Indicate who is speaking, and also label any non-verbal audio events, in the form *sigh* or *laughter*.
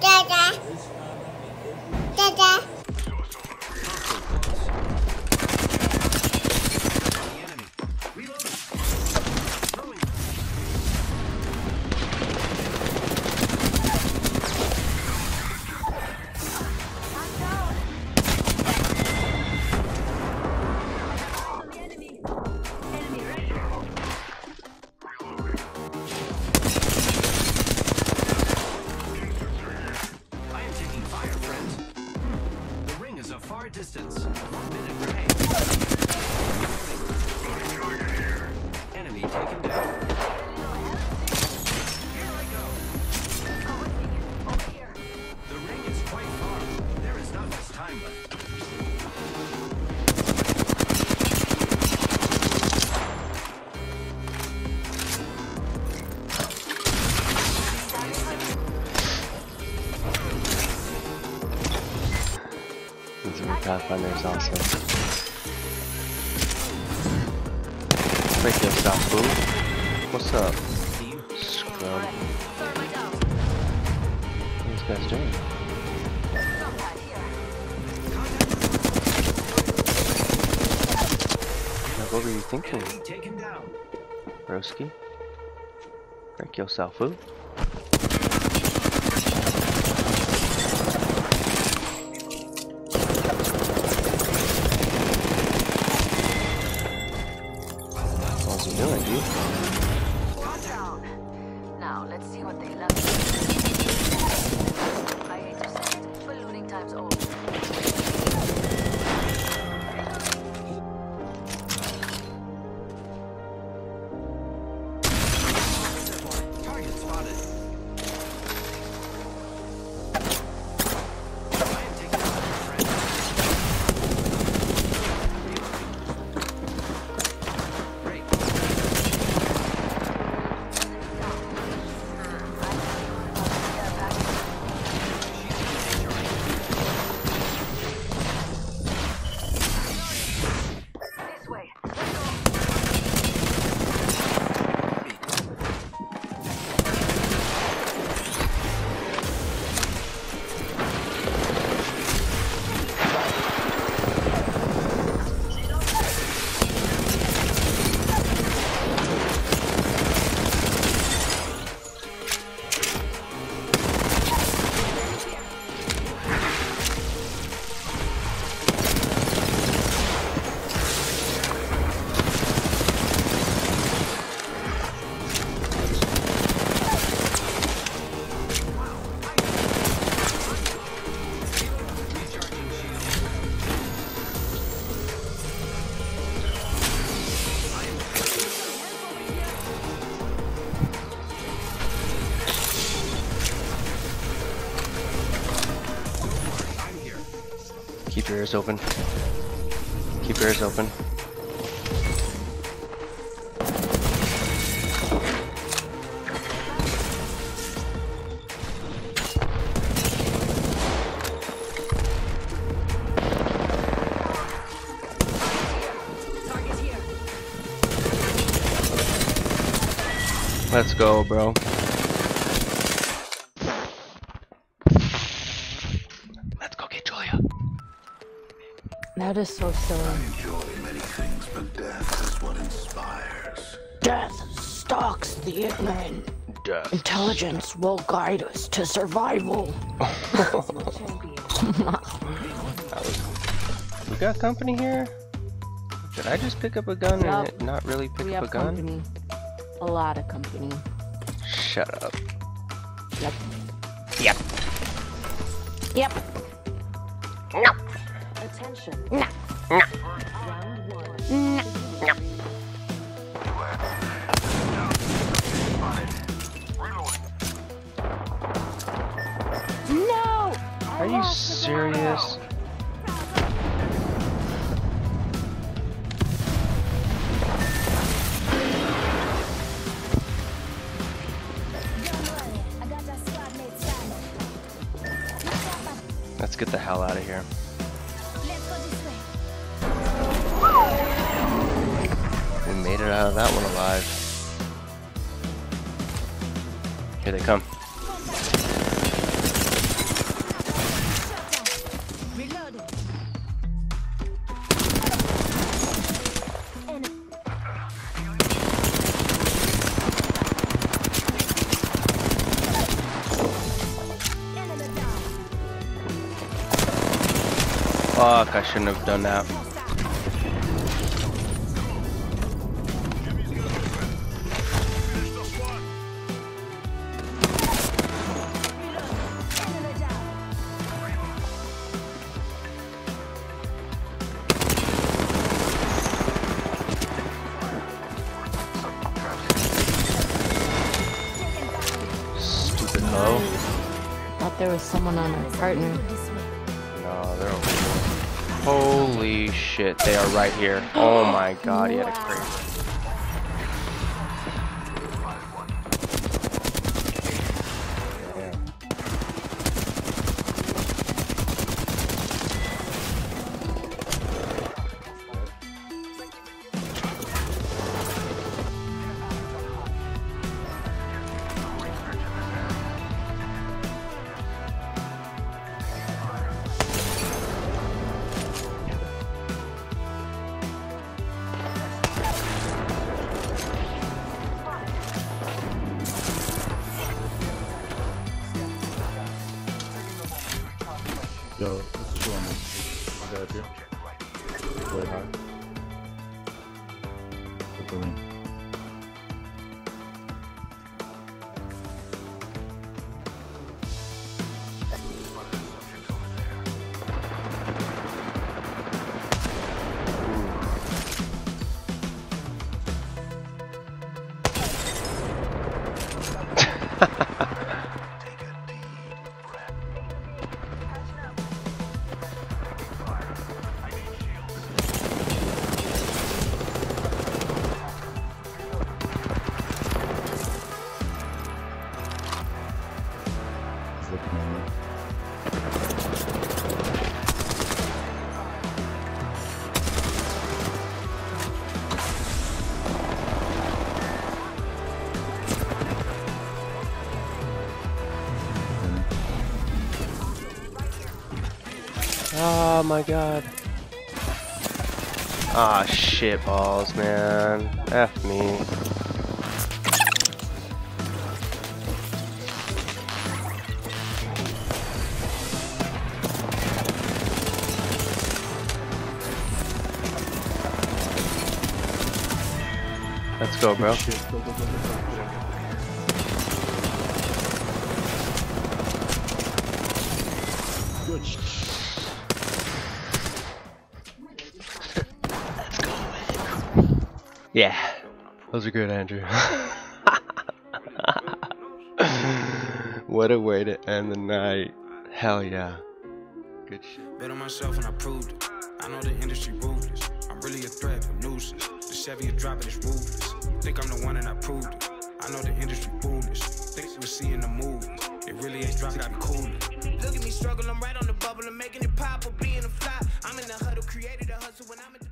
Speaker 1: trà. Distance.
Speaker 2: Are Pathfinders also. Break yourself, boo. What's up? Scrub. What are these guys doing? Like, what were you thinking. Broski? Break yourself, boo. What's your ears open. Keep your ears open. Let's go, bro. Let's go get Julia.
Speaker 3: That is so silly.
Speaker 4: enjoy many things, but death is what inspires.
Speaker 3: Death stalks the ignorant.
Speaker 2: Death.
Speaker 3: Intelligence will guide us to survival. *laughs*
Speaker 2: We got company here? Did I just pick up a gun and it not really pick
Speaker 3: we
Speaker 2: up
Speaker 3: have
Speaker 2: a gun?
Speaker 3: company. A lot of company.
Speaker 2: Shut up.
Speaker 3: Yep.
Speaker 2: Yep.
Speaker 3: Yep.
Speaker 5: Attention.
Speaker 3: No.
Speaker 5: Round one.
Speaker 3: No!
Speaker 2: Are you serious? Let's get the hell out of here. out of that one alive. Here they come. Fuck, I shouldn't have done that.
Speaker 3: There was someone on our partner.
Speaker 2: No, they're over here. Holy shit, they are right here. Oh my god, he had a crazy.
Speaker 6: Yo, this is Jordan. Is that up here? Way high. With the ring. He's
Speaker 2: Oh my god. Ah, shit balls, man. F me. Let's go, bro. Yeah. Those are good, Andrew. *laughs* what a way to end the night. Hell yeah. Good shit.
Speaker 7: Bet on myself and I proved it. I know the industry ruthless. I'm really a threat, a nuisance. The Chevy is dropping, it's ruthless. Think I'm the one and I proved it. I know the industry foolish. Think we see in the movies. It really ain't dropping, got me cooling. Look at me struggle, I'm right on the bubble. I'm making it pop or being a flop. I'm in the huddle, created a hustle when I'm in the